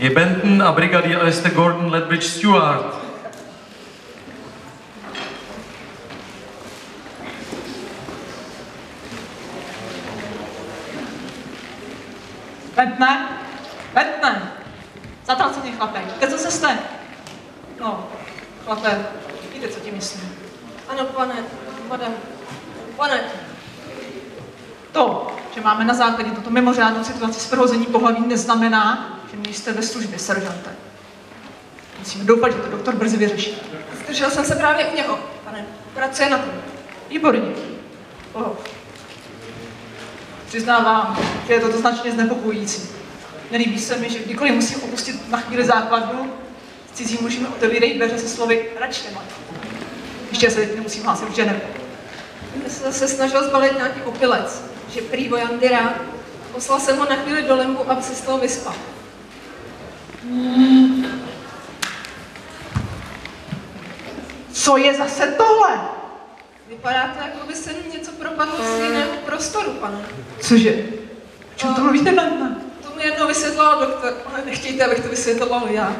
je Benton a brigadier Alistair Gordon Ledbridge Stewart. Bentne? Bentne! Zatracený chlapek. Víte, co se stane? No, chlape, víte, co ti myslím. Ano, pane, madam, pane, To, že máme na základě tuto mimořádnou situaci s prohození pohlaví, neznamená, že nejste ve službě, seržante. Musíme doufat, že to doktor brzy vyřeší. zdržel jsem se právě u něho, pane, pracuje na tom. Výborně. Oh. Přiznávám, že je to značně znepokojující. Nelíbí se mi, že kdykoliv musím opustit na chvíli základnu, s cizím mužem otevírají dveře se slovy rač nemaj. Ještě se teď nemusím hlásit v Ženevě. Mě se zase snažil zbalit nějaký opilec, že prý Vojandy rád. Poslal jsem ho na chvíli do limbu, aby se z toho vyspal. Co je zase tohle? Vypadá to, jako by se něco propadlo z jiného prostoru, pane. Cože? O čem to mluvíte, Bentna? To mi jednou vysvětloval doktor, ale nechtějte, abych to vysvětloval já.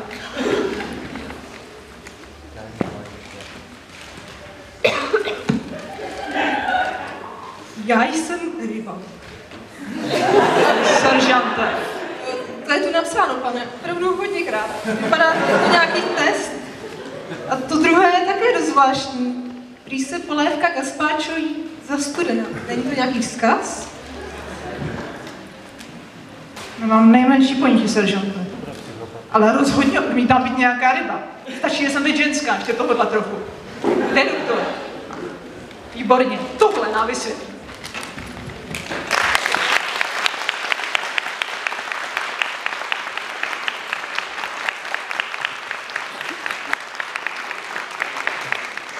Já jsem ryba. Seržante. To je tu napsáno, pane, opravdu hodněkrát. Vypadá to nějaký test. A to druhé je také dost zvláštní. Prý se polévka gazpacho jí za studena. Není to nějaký vzkaz? Nemám nejmenší ponětí, seržante. Ale rozhodně odmítám být nějaká ryba. Stačí, že jsem teď ženská, ještě tohle trochu. Kde? Výborně, tohle nám vysvětlí.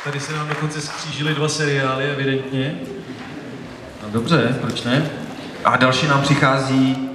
Tady se nám dokonce skřížily dva seriály, evidentně. No dobře, proč ne? A další nám přichází